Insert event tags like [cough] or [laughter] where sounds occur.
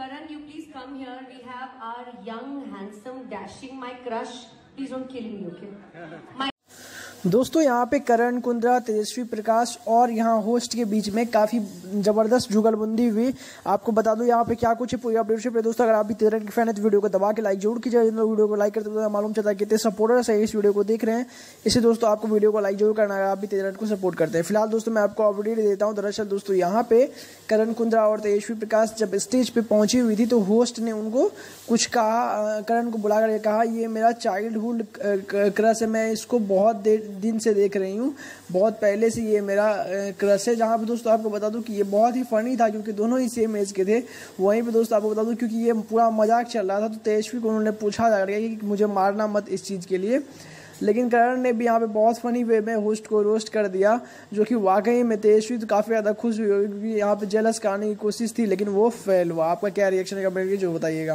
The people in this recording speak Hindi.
Karan, you please come here. We have our young, handsome, dashing, my crush. Please don't kill me, okay? [laughs] My दोस्तों, यहाँ पे करण, कुंद्रा, तेजस्वी प्रकाश और यहाँ होस्ट के बीच में काफ़ी ज़बरदस्त जुगलबंदी हुई। आपको बता दूँ, यहाँ पे क्या कुछ है, पूरी अपडेट पे दोस्तों, अगर आप भी तेरह के फ़ैन है तो वीडियो को दबा के लाइक ज़रूर कीजिए। वीडियो को लाइक करते तो मालूम चलता है कितने सपोर्टर्स है इस वीडियो को देख रहे हैं। इसे दोस्तों, आपको वीडियो को लाइक ज़रूर करना अगर आप भी तेरह को सपोर्ट करते हैं। फ़िलहाल दोस्तों, मैं आपको अपडेट देता हूँ। दरअसल दोस्तों, यहाँ पे करण, कुंद्रा और तेजस्वी प्रकाश जब स्टेज पे पहुँची हुई थी तो होस्ट ने उनको कुछ कहा करण को बुलाकर कहा, ये मेरा चाइल्डहुड क्रश है, मैं इसको बहुत देर दिन से देख रही हूँ। बहुत पहले से ये मेरा क्रश है। जहाँ पे दोस्तों आपको बता दूँ कि ये बहुत ही फनी था, क्योंकि दोनों ही सेम एज के थे। वहीं पे दोस्तों आपको बता दूँ, क्योंकि ये पूरा मज़ाक चल रहा था तो तेजस्वी को उन्होंने पूछा जा रहा कि मुझे मारना मत इस चीज़ के लिए। लेकिन करण ने भी यहाँ पे बहुत फनी वे में होस्ट को रोस्ट कर दिया, जो कि वाकई में तेजस्वी तो काफ़ी ज़्यादा खुश हुई क्योंकि यहाँ पे जेलस कराने की कोशिश थी, लेकिन वो फेल हुआ। आपका क्या रिएक्शन है कमेंट जो बताइएगा।